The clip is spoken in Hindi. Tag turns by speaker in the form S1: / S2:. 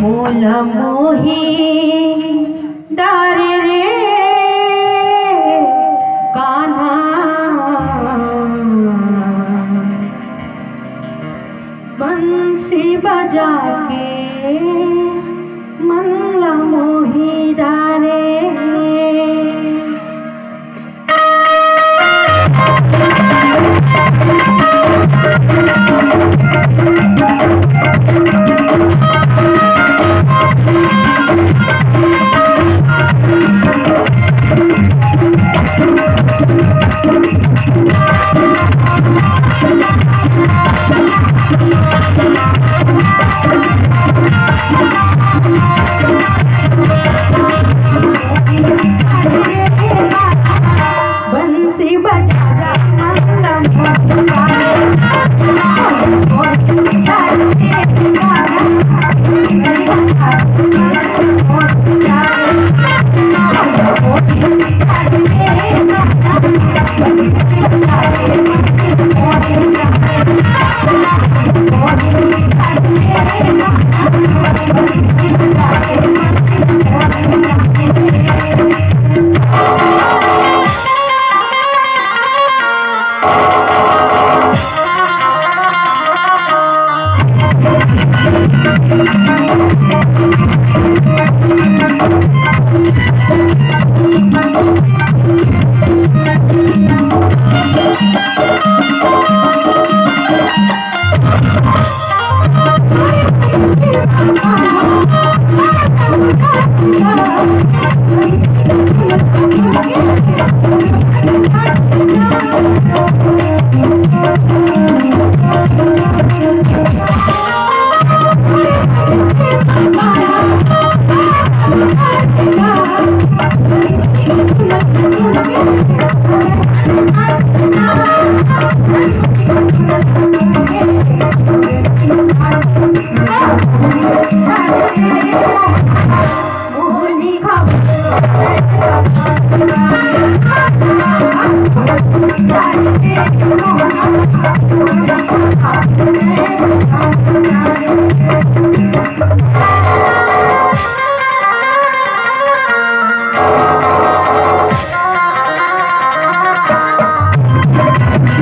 S1: मोल मोही डारे रे कान्हा बंसी बजा के मन मोहनी I'm